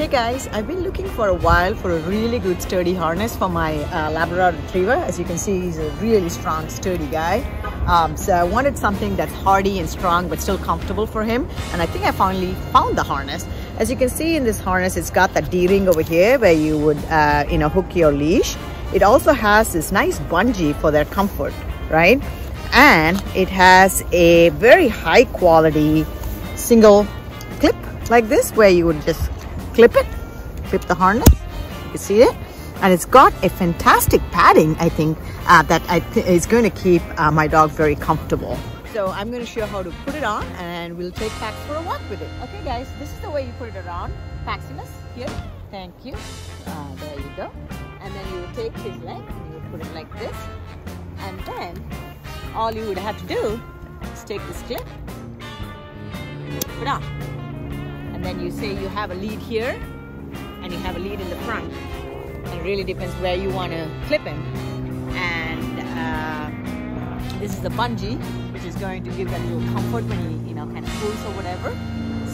Hey guys, I've been looking for a while for a really good sturdy harness for my uh, Labrador Retriever. As you can see, he's a really strong, sturdy guy. Um, so I wanted something that's hardy and strong, but still comfortable for him. And I think I finally found the harness. As you can see in this harness, it's got that D-ring over here where you would, uh, you know, hook your leash. It also has this nice bungee for their comfort, right? And it has a very high quality single clip like this where you would just clip it, clip the harness. You see it? And it's got a fantastic padding, I think, uh, that I th is going to keep uh, my dog very comfortable. So I'm going to show you how to put it on and we'll take Pax for a walk with it. Okay guys, this is the way you put it around. Paximus, here, thank you. Uh, there you go. And then you take his leg and you put it like this. And then all you would have to do is take this clip, put on and then you say you have a lead here and you have a lead in the front it really depends where you want to clip him and uh, this is the bungee which is going to give that little comfort when he you know kind of pulls or whatever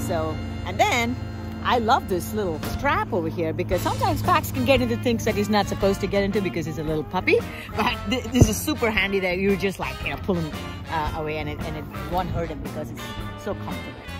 so and then I love this little strap over here because sometimes Pax can get into things that he's not supposed to get into because he's a little puppy. But th this is super handy that you're just like, you know, pull him uh, away and it, and it won't hurt him because it's so comfortable.